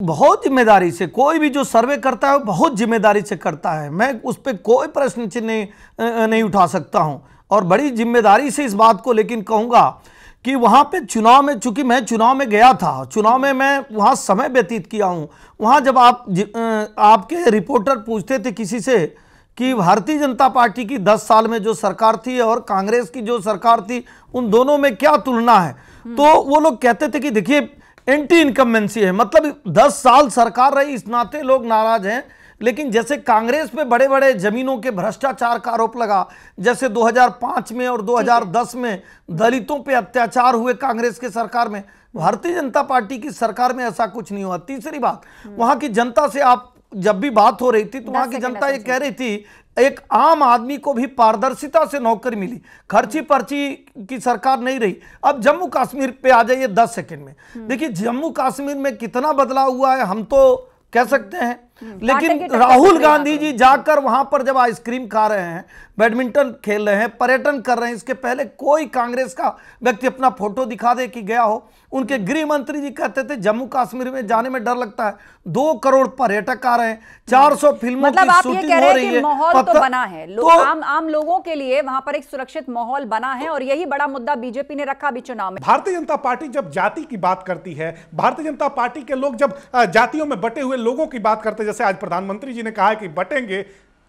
बहुत ज़िम्मेदारी से कोई भी जो सर्वे करता है वो बहुत ज़िम्मेदारी से करता है। मैं उस पर कोई प्रश्न चिन्ह नहीं, नहीं उठा सकता हूँ। और बड़ी ज़िम्मेदारी से इस बात को लेकिन कहूँगा कि वहाँ पे चुनाव में चूँकि मैं चुनाव में गया था चुनाव में मैं वहाँ समय व्यतीत किया हूँ। वहाँ जब आप आपके रिपोर्टर पूछते थे किसी से कि भारतीय जनता पार्टी की 10 साल में जो सरकार थी और कांग्रेस की जो सरकार थी उन दोनों में क्या तुलना है? तो वो लोग कहते थे कि देखिए एंटी इनकम्बेंसी है। मतलब 10 साल सरकार रही इस नाते लोग नाराज़ हैं। लेकिन जैसे कांग्रेस पे बड़े बड़े जमीनों के भ्रष्टाचार का आरोप लगा जैसे 2005 में और 2010 में दलितों पे अत्याचार हुए कांग्रेस के सरकार में भारतीय जनता पार्टी की सरकार में ऐसा कुछ नहीं हुआ। तीसरी बात वहाँ की जनता से आप जब भी बात हो रही थी तो वहाँ की जनता ये कह रही थी एक आम आदमी को भी पारदर्शिता से नौकरी मिली खर्ची पर्ची की सरकार नहीं रही अब जम्मू कश्मीर पे आ जाइए दस सेकंड में हम्म। देखिए जम्मू कश्मीर में कितना बदलाव हुआ है हम तो कह सकते हैं। लेकिन राहुल गांधी जी जाकर वहाँ पर जब आइसक्रीम खा रहे हैं बैडमिंटन खेल रहे हैं पर्यटन कर रहे हैं इसके पहले कोई कांग्रेस का व्यक्ति अपना फ़ोटो दिखा दे कि गया हो। उनके गृह मंत्री जी कहते थे जम्मू कश्मीर में जाने में डर लगता है। दो करोड़ पर्यटक आ रहे हैं चार सौ फ़िल्मों मतलब की शूटिंग हो रही है माहौल तो बना है। लो, तो, आम आम लोगों के लिए वहाँ पर एक सुरक्षित माहौल बना है और यही बड़ा मुद्दा बीजेपी ने रखा अभी चुनाव में। भारतीय जनता पार्टी जब जाति की बात करती है भारतीय जनता पार्टी के लोग जब जातियों में बटे हुए लोगों की बात करते जैसे आज प्रधानमंत्री जी ने कहा है कि बटेंगे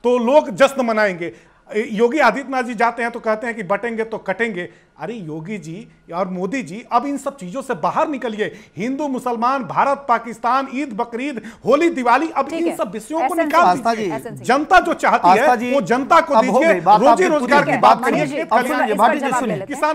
तो लोग जश्न मनाएँगे। योगी आदित्यनाथ जी जाते हैं तो कहते हैं कि बटेंगे तो कटेंगे। अरे योगी जी और मोदी जी अब इन सब चीज़ों से बाहर निकलिए। हिंदू मुसलमान भारत पाकिस्तान ईद बकरीद होली दिवाली अब इन सब विषयों को निकाल दीजिए। जनता जो चाहती है वो जनता को दीजिए। रोजी रोज़गार की बात करिए किसान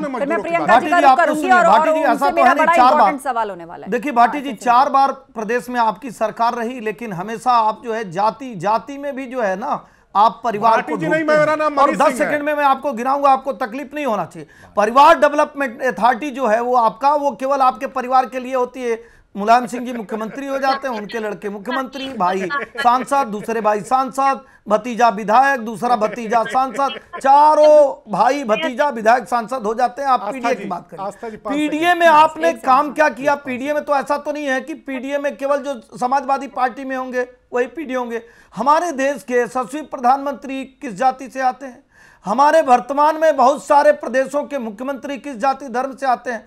देखिए भाटी जी चार बार प्रदेश में आपकी सरकार रही लेकिन हमेशा आप जो है जाति जाति में भी जो है ना आप परिवार को नहीं मेरा नाम और दस सेकंड में मैं आपको गिराऊँगा आपको तकलीफ़ नहीं होना चाहिए। परिवार डेवलपमेंट अथॉरिटी जो है वो आपका वो केवल आपके परिवार के लिए होती है। मुलायम सिंह जी मुख्यमंत्री हो जाते हैं उनके लड़के मुख्यमंत्री भाई सांसद दूसरे भाई सांसद भतीजा विधायक दूसरा भतीजा सांसद चारों भाई भतीजा विधायक सांसद हो जाते हैं। आप पीडीए की बात करें पीडीए में आपने काम क्या किया? पीडीए में तो ऐसा तो नहीं है कि पीडीए में केवल जो समाजवादी पार्टी में होंगे वही पीडीए होंगे। हमारे देश के यशस्वी प्रधानमंत्री किस जाति से आते हैं? हमारे वर्तमान में बहुत सारे प्रदेशों के मुख्यमंत्री किस जाति धर्म से आते हैं?